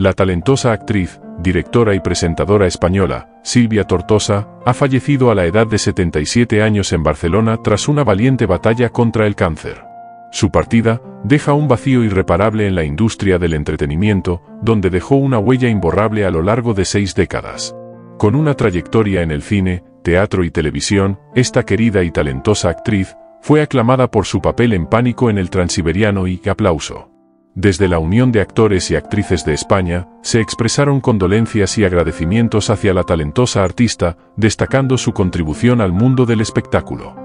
La talentosa actriz, directora y presentadora española, Silvia Tortosa, ha fallecido a la edad de 77 años en Barcelona tras una valiente batalla contra el cáncer. Su partida deja un vacío irreparable en la industria del entretenimiento, donde dejó una huella imborrable a lo largo de seis décadas. Con una trayectoria en el cine, teatro y televisión, esta querida y talentosa actriz fue aclamada por su papel en Pánico en el Transiberiano y Aplauso. Desde la Unión de Actores y Actrices de España, se expresaron condolencias y agradecimientos hacia la talentosa artista, destacando su contribución al mundo del espectáculo.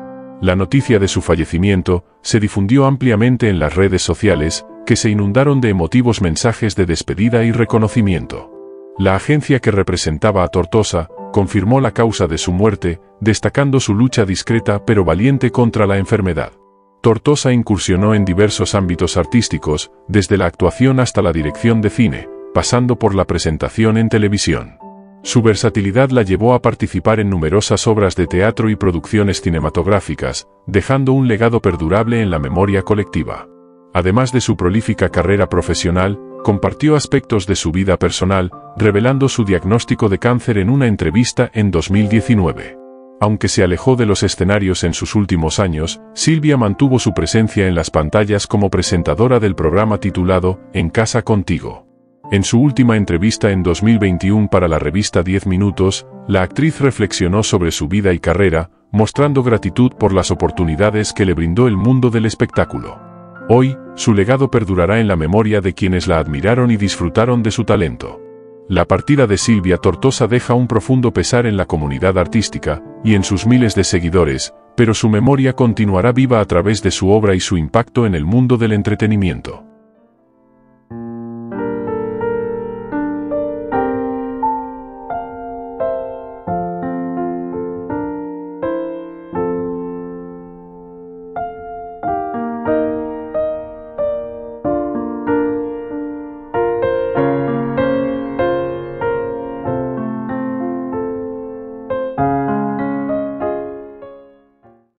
La noticia de su fallecimiento se difundió ampliamente en las redes sociales, que se inundaron de emotivos mensajes de despedida y reconocimiento. La agencia que representaba a Tortosa confirmó la causa de su muerte, destacando su lucha discreta pero valiente contra la enfermedad. Tortosa incursionó en diversos ámbitos artísticos, desde la actuación hasta la dirección de cine, pasando por la presentación en televisión. Su versatilidad la llevó a participar en numerosas obras de teatro y producciones cinematográficas, dejando un legado perdurable en la memoria colectiva. Además de su prolífica carrera profesional, compartió aspectos de su vida personal, revelando su diagnóstico de cáncer en una entrevista en 2019. Aunque se alejó de los escenarios en sus últimos años, Silvia mantuvo su presencia en las pantallas como presentadora del programa titulado En Casa Contigo. En su última entrevista en 2021 para la revista 10 Minutos, la actriz reflexionó sobre su vida y carrera, mostrando gratitud por las oportunidades que le brindó el mundo del espectáculo. Hoy, su legado perdurará en la memoria de quienes la admiraron y disfrutaron de su talento. La partida de Silvia Tortosa deja un profundo pesar en la comunidad artística y en sus miles de seguidores, pero su memoria continuará viva a través de su obra y su impacto en el mundo del entretenimiento.